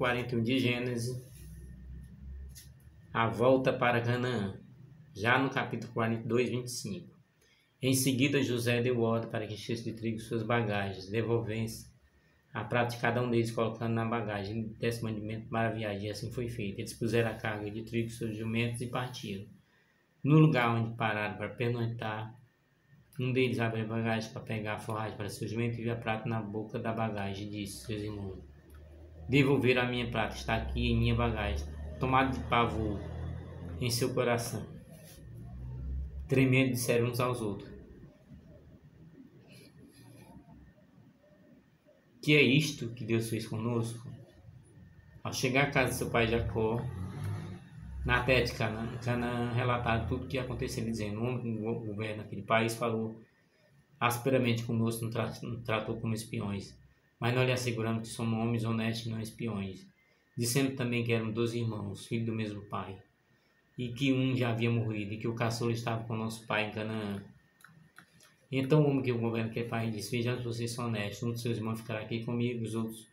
41 de Gênesis, a volta para Canaã, já no capítulo 42, 25. Em seguida, José deu ordem para que enchesse de trigo suas bagagens, devolvesse a prata de cada um deles, colocando na bagagem desse mandamento para a viagem. E assim foi feito. Eles puseram a carga de trigo sobre jumentos e partiram. No lugar onde pararam para pernoitar, um deles abriu a bagagem para pegar a forragem para seu jumento e viu a prata na boca da bagagem e disse seus irmãos: Devolveram a minha prata, está aqui em minha bagagem. Tomado de pavor em seu coração. Tremendo disseram uns aos outros: Que é isto que Deus fez conosco? Ao chegar à casa de seu pai Jacó, na terra de Canaã, Canaã relataram tudo o que aconteceu, dizendo: O homem que governa aquele país falou asperamente conosco, nos tratou como espiões, mas nós lhe asseguramos que somos homens honestos e não espiões. Dissemos também que eram dois irmãos, filhos do mesmo pai, e que um já havia morrido, e que o caçula estava com nosso pai em Canaã. Então o homem que governa aquele país disse: Vejam vocês são honestos, um de seus irmãos ficará aqui comigo, os outros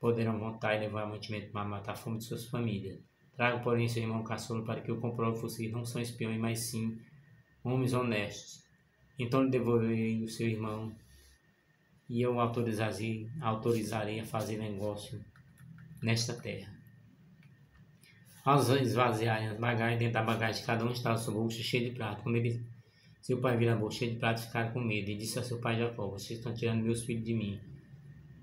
poderão voltar e levar mantimento para matar a fome de suas famílias. Trago, porém, seu irmão caçula para que eu comprove vocês não são espiões, mas sim homens honestos. Então lhe devolverei o seu irmão e eu autorizarei, autorizarei a fazer negócio nesta terra. Ao esvaziarem as bagagens, dentro da bagagem cada um estava seu bolso cheio de prato. Quando ele, seu pai vira a bolsa cheia de prato, ficaram com medo e disse a seu pai Jacó: Vocês estão tirando meus filhos de mim.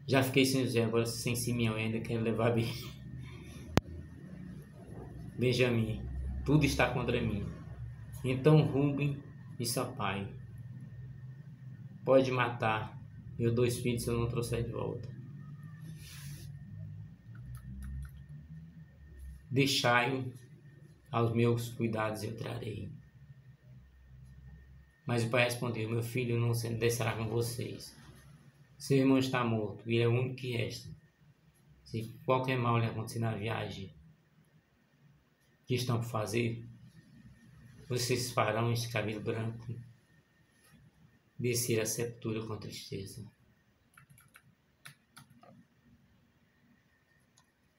Já fiquei sem José, agora sem Simeão ainda quero levar bem. Benjamim, tudo está contra mim. Então Rubem disse ao pai: Pode matar meus dois filhos eu não trouxer de volta. Deixai-o aos meus cuidados eu trarei. Mas o pai respondeu: Meu filho não descerá com vocês. Seu irmão está morto ele é o único que resta. Se qualquer mal lhe acontecer na viagem, que estão por fazer, vocês farão este cabelo branco descer a sepultura com tristeza.